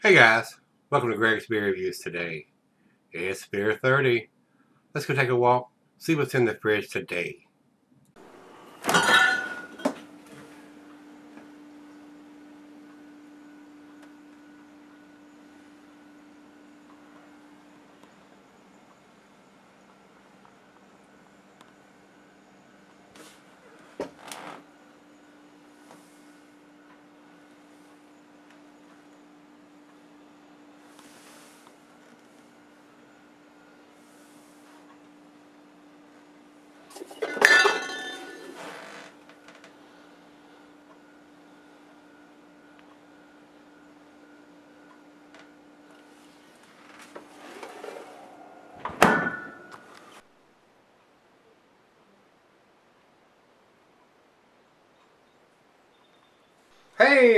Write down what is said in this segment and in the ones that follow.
Hey guys, welcome to Greg's Beer Reviews today. It's Beer 30. Let's go take a walk, see what's in the fridge today. Hey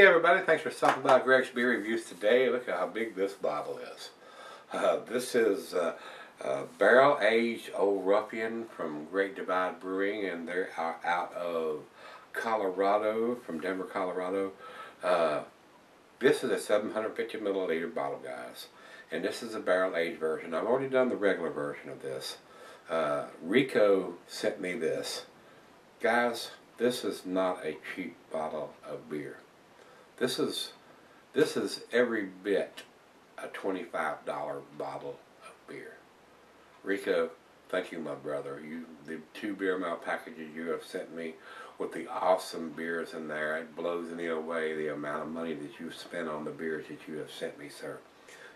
everybody, thanks for stopping by Greg's Beer Reviews today. Look at how big this bottle is. Uh, this is uh, uh, Barrel Aged Old Ruffian from Great Divide Brewing and they're out, out of Colorado, from Denver, Colorado. Uh, this is a 750 milliliter bottle, guys. And this is a barrel aged version. I've already done the regular version of this. Uh, Rico sent me this. Guys, this is not a cheap bottle of beer. This is this is every bit a $25 bottle of beer. Rico, thank you, my brother. You the two beer mile packages you have sent me with the awesome beers in there. It blows me away the amount of money that you have spent on the beers that you have sent me, sir.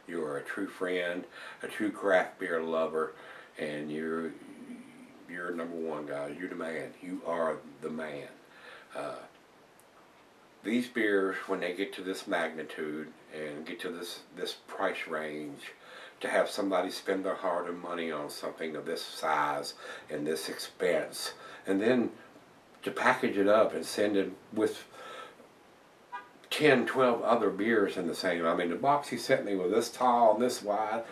You are a true friend, a true craft beer lover, and you're you're number one, guys. You're the man. You are the man. Uh, these beers, when they get to this magnitude and get to this, this price range, to have somebody spend their hard-earned money on something of this size and this expense, and then to package it up and send it with 10, 12 other beers in the same. I mean, the box he sent me was this tall and this wide.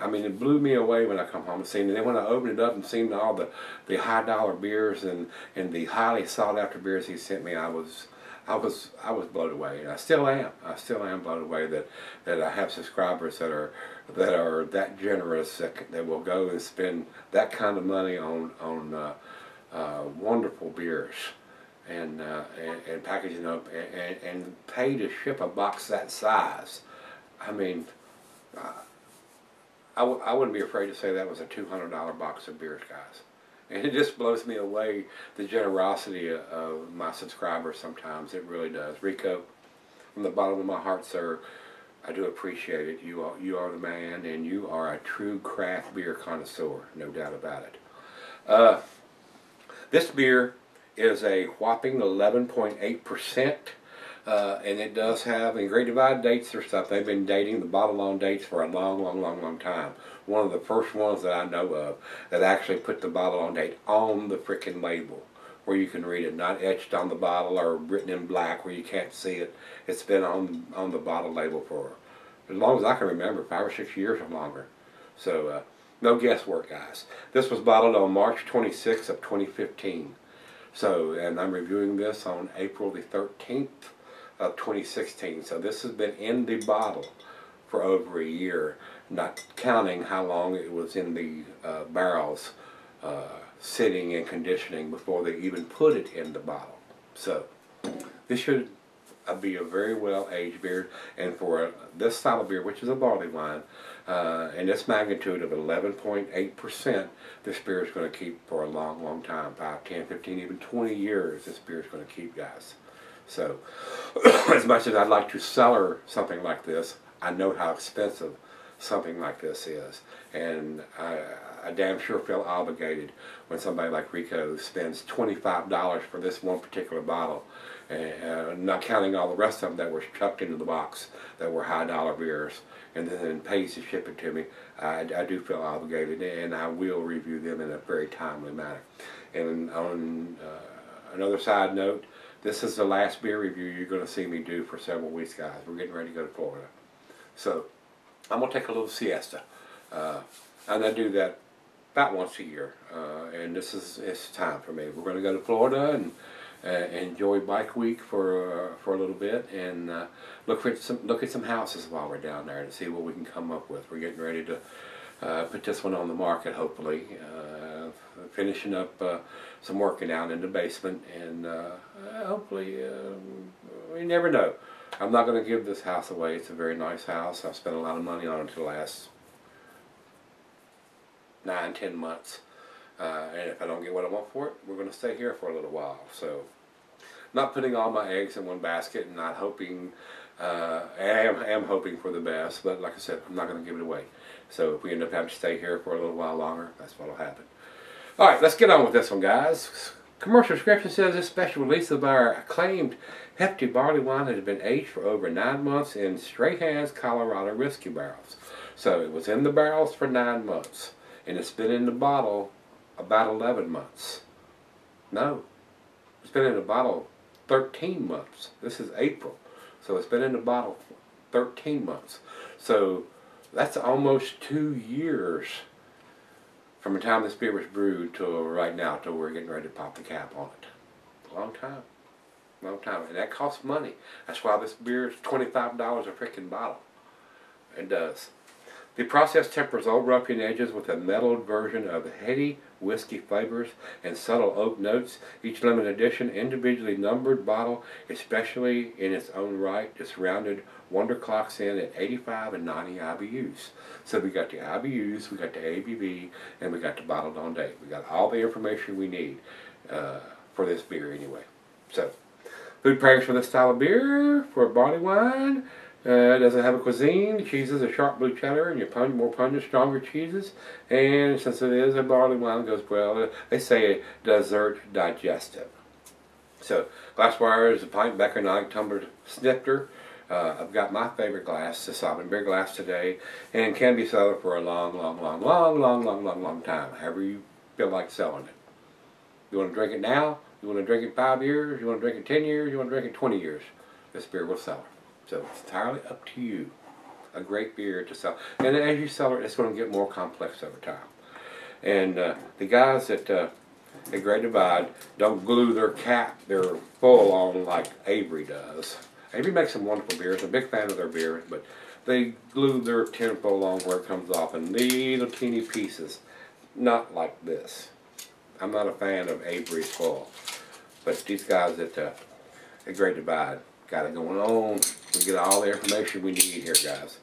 I mean, it blew me away when I come home and seen it. And then when I opened it up and seen all the, the high dollar beers and, and the highly sought after beers he sent me, I was I was I was blown away, and I still am. I still am blown away that that I have subscribers that are that are that generous that that will go and spend that kind of money on on uh, uh, wonderful beers and, uh, and, and packaging up and, and, pay to ship a box that size. I mean. Uh, I w- I wouldn't be afraid to say that was a $200 box of beers, guys. And it just blows me away the generosity of, of my subscribers sometimes. It really does. Rico, from the bottom of my heart, sir, I do appreciate it. You are, you are the man, and you are a true craft beer connoisseur, no doubt about it. Uh, this beer is a whopping 11.8%. Uh, and it does have, and Great Divide dates their stuff. They've been dating the bottle on dates for a long, long, long, long time. One of the first ones that I know of that actually put the bottle on date on the freaking label where you can read it, not etched on the bottle or written in black where you can't see it. It's been on on the bottle label for as long as I can remember, five or six years or longer. So uh, no guesswork, guys. This was bottled on March 26th of 2015. So, and I'm reviewing this on April the 13th of 2016. So this has been in the bottle for over a year, not counting how long it was in the uh, barrels uh, sitting and conditioning before they even put it in the bottle. So this should uh, be a very well aged beer and for this style of beer which is a barley wine uh, and this magnitude of 11.8% this beer is going to keep for a long long time 5 10 15 even 20 years this beer is going to keep guys so, as much as I'd like to cellar something like this, I know how expensive something like this is. And I, I damn sure feel obligated when somebody like Rico spends $25 for this one particular bottle, and, uh, not counting all the rest of them that were chucked into the box that were high dollar beers, and then pays to ship it to me. I, I do feel obligated, and I will review them in a very timely manner. And on uh, another side note, this is the last beer review you're going to see me do for several weeks, guys. We're getting ready to go to Florida. So, I'm going to take a little siesta. Uh, and I do that about once a year. Uh, and this is it's time for me. We're going to go to Florida and uh, enjoy Bike Week for uh, for a little bit and uh, look for some look at some houses while we're down there and see what we can come up with. We're getting ready to uh, put this one on the market, hopefully. Finishing up some working out in the basement and hopefully, um, we never know. I'm not going to give this house away. It's a very nice house. I've spent a lot of money on it the last nine, ten months. Uh, and if I don't get what I want for it, we're going to stay here for a little while. So, not putting all my eggs in one basket and not hoping, uh, I am, am hoping for the best, but like I said, I'm not going to give it away. So if we end up having to stay here for a little while longer, that's what will happen. All right, let's get on with this one, guys. Commercial description says this special release of our acclaimed hefty barley wine has been aged for over nine months in Stranahan's Colorado whiskey barrels. So it was in the barrels for nine months, and it's been in the bottle about 11 months. No, it's been in the bottle 13 months. This is April, so it's been in the bottle 13 months. So that's almost two years from the time this beer was brewed to right now till we're getting ready to pop the cap on it. Long time. Long time. And that costs money. That's why this beer is $25 a freaking bottle. It does. The process tempers old ruffian edges with a mellowed version of heady whiskey flavors and subtle oak notes. Each limited edition, individually numbered bottle, especially in its own right, is rounded wonder clocks in at 85 and 90 IBUs. So we got the IBUs, we got the ABV, and we got the bottled on date. We got all the information we need uh, for this beer anyway. So, food pairings for this style of beer, for a barley wine, uh, does it have a cuisine? Cheeses are sharp blue cheddar and your pun more pungent, stronger cheeses. And since it is a barley wine, goes well. They say dessert digestive. So, glassware is a pint, Becker, nine tumbler snifter. Uh, I've got my favorite glass, the Sovereign Beer glass today, and can be sold for a long, long, long, long, long, long, long, long time, however you feel like selling it. You want to drink it now? You want to drink it five years? You want to drink it ten years? You want to drink it twenty years? This beer will sell. So it's entirely up to you. A great beer to sell. And as you sell it, it's going to get more complex over time. And uh, the guys at, uh, at Great Divide don't glue their cap, their full on like Avery does. Avery makes some wonderful beers. I'm a big fan of their beer, but they glue their tin foil on where it comes off in little teeny pieces. Not like this. I'm not a fan of Avery's full. But these guys at, uh, at Great Divide got it going on. We get all the information we need here, guys.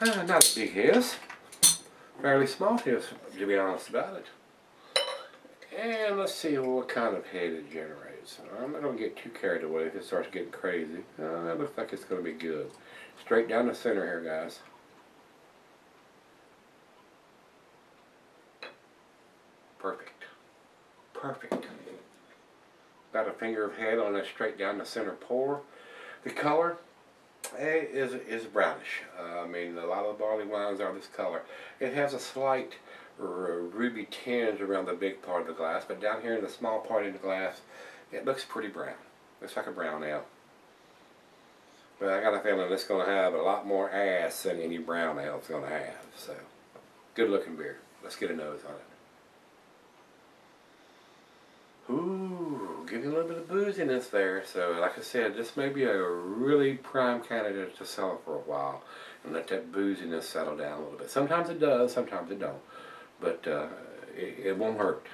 Uh, not a big hiss. Fairly small hiss, to be honest about it. And let's see what kind of head it generates. I'm not going to get too carried away if it starts getting crazy. Uh, that looks like it's going to be good. Straight down the center here, guys. Perfect. Perfect about a finger of head on a straight down the center pour. The color eh, is is brownish. Uh, I mean, a lot of the barley wines are this color. It has a slight ruby tinge around the big part of the glass, but down here in the small part of the glass, it looks pretty brown. Looks like a brown ale. But I got a feeling it's going to have a lot more ass than any brown ale is going to have. So, good looking beer. Let's get a nose on it. Ooh getting a little bit of booziness there. So like I said, this may be a really prime candidate to sell for a while and let that booziness settle down a little bit. Sometimes it does, sometimes it don't. But uh, it, it, won't hurt.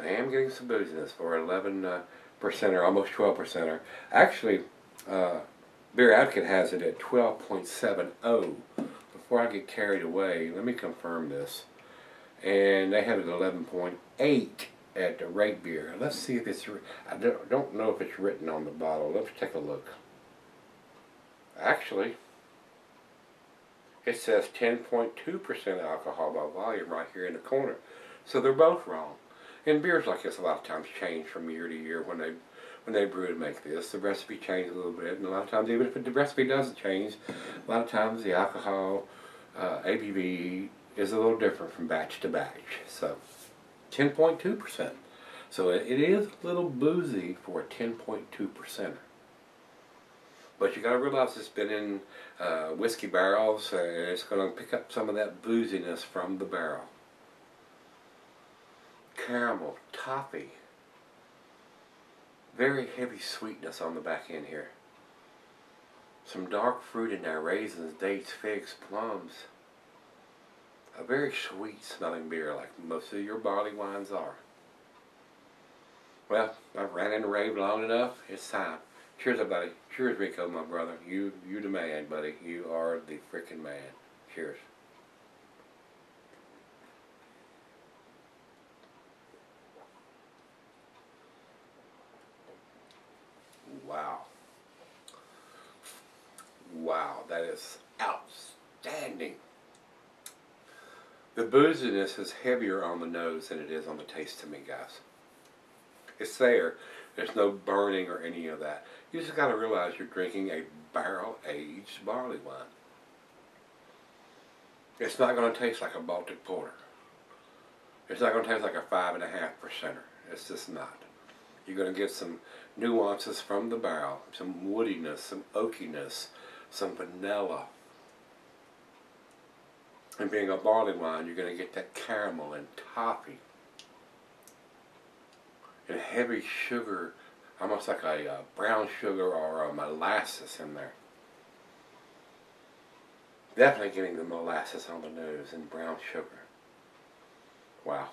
I am getting some booziness for 11 uh, percenter, almost 12 percenter. Actually, uh, Beer Advocate has it at 12.70. Before I get carried away, let me confirm this. And they have it at 11.8 at the rate beer. Let's see if it's, I don't, don't know if it's written on the bottle. Let's take a look. Actually, it says 10.2% alcohol by volume right here in the corner. So they're both wrong. And beers like this a lot of times change from year to year when they when they brew to make this. The recipe changes a little bit, and a lot of times, even if the recipe doesn't change, a lot of times the alcohol uh, ABV is a little different from batch to batch. So 10.2%. So it is a little boozy for a 10.2 percenter. But you got to realize it's been in uh, whiskey barrels and it's going to pick up some of that booziness from the barrel. caramel, toffee. Very heavy sweetness on the back end here. Some dark fruit in there, raisins, dates, figs, plums. A very sweet smelling beer like most of your barley wines are. Well, I've ran and raved long enough. It's time. Cheers, everybody. Cheers, Rico, my brother. You, you the man, buddy. You are the freaking man. Cheers. Wow. Wow, that is outstanding. The booziness is heavier on the nose than it is on the taste to me, guys. It's there. There's no burning or any of that. You just got to realize you're drinking a barrel-aged barley wine. It's not going to taste like a Baltic Porter. It's not going to taste like a five and a half percenter. It's just not. You're going to get some nuances from the barrel, some woodiness, some oakiness, some vanilla. And being a barley wine, you're going to get that caramel and toffee and heavy sugar, almost like a uh, brown sugar or a molasses in there. Definitely getting the molasses on the nose and brown sugar. Wow.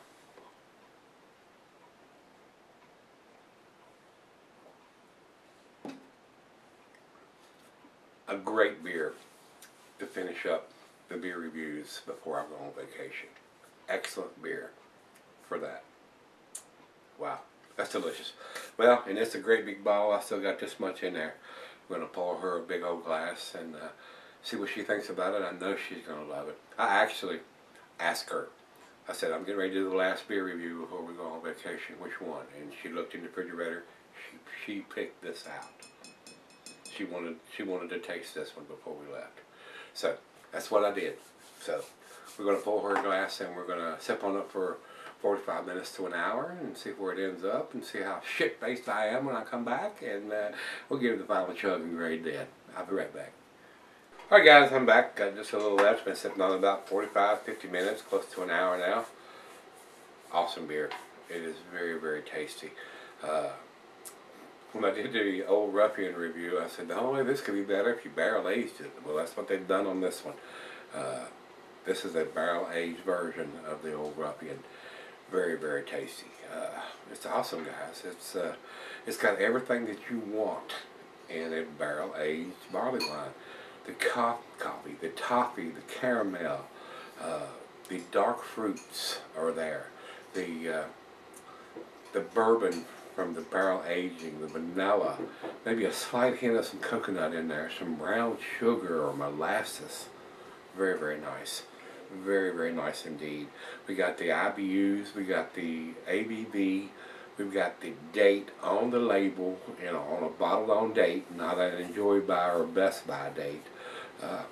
A great beer to finish up the beer reviews before I go on vacation. Excellent beer for that. Wow. That's delicious. Well, and it's a great big bottle. I still got this much in there. I'm going to pour her a big old glass and uh, see what she thinks about it. I know she's going to love it. I actually asked her. I said, I'm getting ready to do the last beer review before we go on vacation. Which one? And she looked in the refrigerator. She, she picked this out. She wanted, she wanted to taste this one before we left. So, that's what I did. So, we're going to pour her glass and we're going to sip on it for 45 minutes to an hour and see where it ends up and see how shit-faced I am when I come back and uh, we'll give it the final chug and grade then. I'll be right back. Alright guys, I'm back. Got just a little left. Been sitting on about 45, 50 minutes, close to an hour now. Awesome beer. It is very, very tasty. Uh, when I did the Old Ruffian review, I said, the only way this could be better if you barrel aged it. Well, that's what they've done on this one. Uh, this is a barrel aged version of the Old Ruffian. Very very tasty. Uh, it's awesome guys. It's uh, it's got everything that you want in a barrel aged barley wine. The co coffee the toffee the caramel uh, the dark fruits are there. The uh, the bourbon from the barrel aging the vanilla maybe a slight hint of some coconut in there some brown sugar or molasses very very nice very, very nice indeed. We got the IBUs, we got the ABV, we've got the date on the label, you know, on a bottled on date, not an enjoy by or best by date. Uh,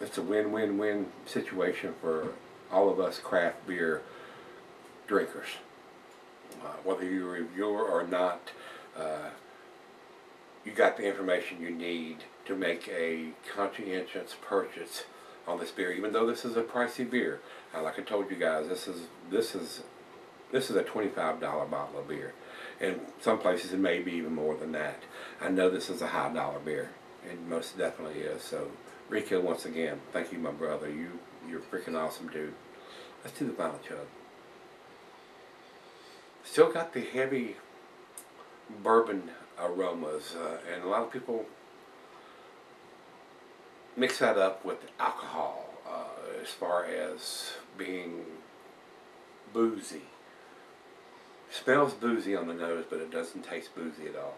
it's a win-win-win situation for all of us craft beer drinkers. Uh, whether you're a reviewer or not, uh, you got the information you need to make a conscientious purchase on this beer, even though this is a pricey beer. Like I told you guys, this is this is this is a twenty-five dollar bottle of beer, and some places it may be even more than that. I know this is a high dollar beer. It most definitely is. So, Rico, once again, thank you, my brother. You you're freaking awesome, dude. Let's do the final chug. Still got the heavy bourbon aromas, uh, and a lot of people mix that up with alcohol uh, as far as being boozy. smells boozy on the nose, but it doesn't taste boozy at all.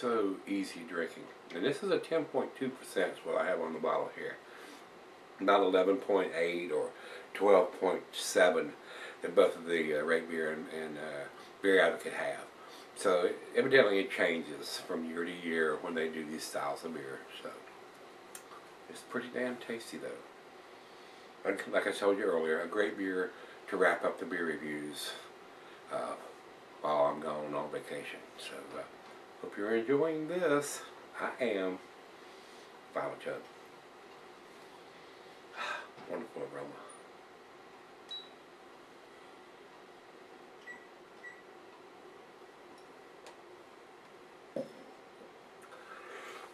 So easy drinking. And this is a 10.2% is what I have on the bottle here. Not 11.8 or 12.7 that both of the uh, Rate Beer and, and uh, Beer Advocate have. So evidently it changes from year to year when they do these styles of beer. So it's pretty damn tasty though. Like I told you earlier, a great beer to wrap up the beer reviews uh, while I'm gone on vacation. So uh, hope you're enjoying this. I am. final chug. Wonderful aroma.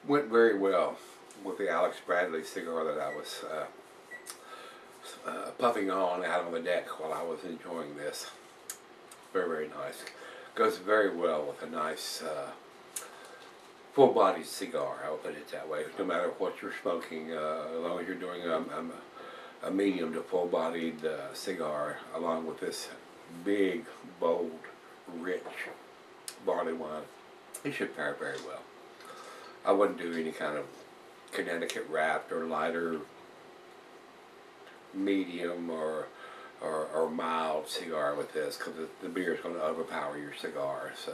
Went very well with the Alec Bradley cigar that I was uh, uh, puffing on out on the deck while I was enjoying this. Very, very nice. Goes very well with a nice uh, full-bodied cigar, I'll put it that way. No matter what you're smoking, uh, as long as you're doing a, a, medium to full-bodied uh, cigar, along with this big, bold, rich barley wine, it should pair very well. I wouldn't do any kind of Connecticut wrapped or lighter medium or or, or mild cigar with this because the, the beer is going to overpower your cigar. So,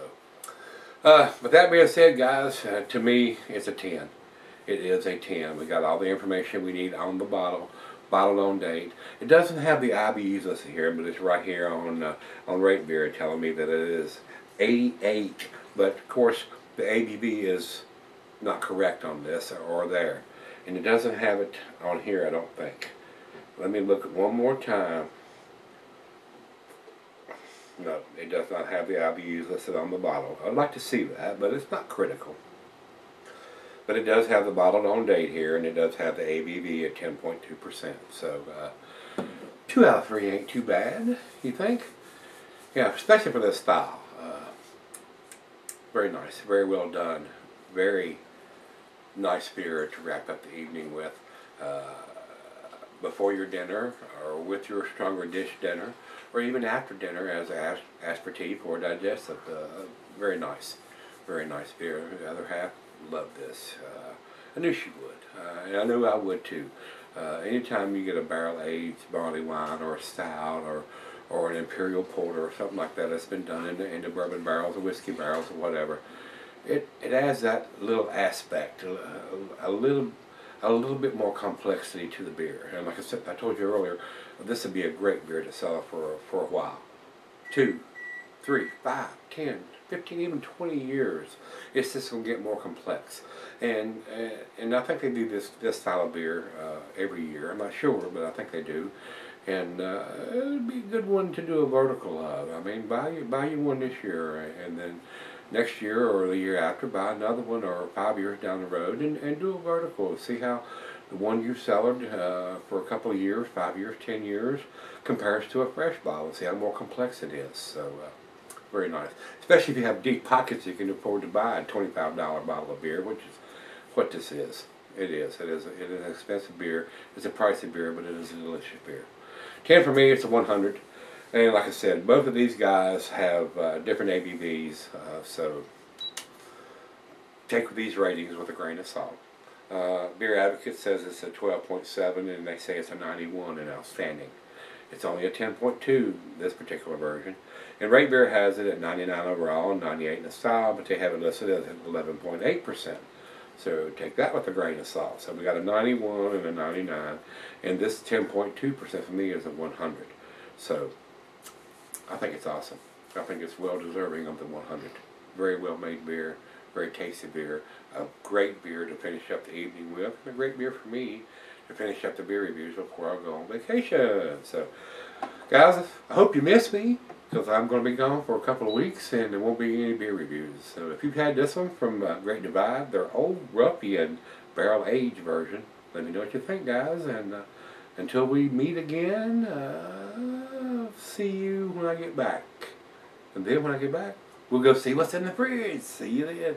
uh, with that being said, guys, uh, to me, it's a 10. It is a 10. We got all the information we need on the bottle, bottle on date. It doesn't have the IBUs listed here, but it's right here on uh, on Rate Beer telling me that it is 88. But of course, the ABV is not correct on this or there. And it doesn't have it on here, I don't think. Let me look one more time. No, it does not have the IBUs listed on the bottle. I'd like to see that, but it's not critical. But it does have the bottled on date here, and it does have the ABV at 10.2%. So, uh, two out of three ain't too bad, you think? Yeah, especially for this style. Uh, very nice, very well done, very nice beer to wrap up the evening with uh, before your dinner or with your stronger dish dinner or even after dinner as an aperitif or digestive. Uh, very nice, very nice beer. The other half loved this. Uh, I knew she would, uh, and I knew I would too. Uh, anytime you get a barrel aged barley wine or a stout or or an imperial porter or something like that that's been done in into bourbon barrels or whiskey barrels or whatever, it, it adds that little aspect, a, a, little a little bit more complexity to the beer. And like I said, I told you earlier, this would be a great beer to sell for for a while, two, three, five, ten, fifteen, even twenty years. It's just gonna get more complex, and uh, and I think they do this this style of beer uh, every year. I'm not sure, but I think they do. And uh, it'd be a good one to do a vertical of. I mean, buy buy you one this year, and then next year or the year after buy another one or five years down the road and, and do a vertical. See how the one you cellared uh, for a couple of years, five years, ten years, compares to a fresh bottle. See how more complex it is. So uh, very nice. Especially if you have deep pockets, you can afford to buy a $25 bottle of beer, which is what this is. It is. It is. It is an expensive beer. It's a pricey beer, but it is a delicious beer. 10 for me, it's a 100. And like I said, both of these guys have uh, different ABVs, uh, so take these ratings with a grain of salt. Uh, Beer Advocate says it's a 12.7 and they say it's a 91 and outstanding. It's only a 10.2, this particular version. And Rate Beer has it at 99 overall and 98 in the style, but they have it listed as 11.8%. So take that with a grain of salt. So we got a 91 and a 99, and this 10.2% for me is a 100. So I think it's awesome. I think it's well deserving of the 100. Very well made beer, very tasty beer, a great beer to finish up the evening with, and a great beer for me to finish up the beer reviews before I go on vacation. So, guys, I hope you miss me because I'm going to be gone for a couple of weeks and there won't be any beer reviews. So if you've had this one from uh, Great Divide, their old Ruffian barrel aged version, let me know what you think, guys. And uh, until we meet again, uh, see you when I get back. And then when I get back, we'll go see what's in the fridge. See you then.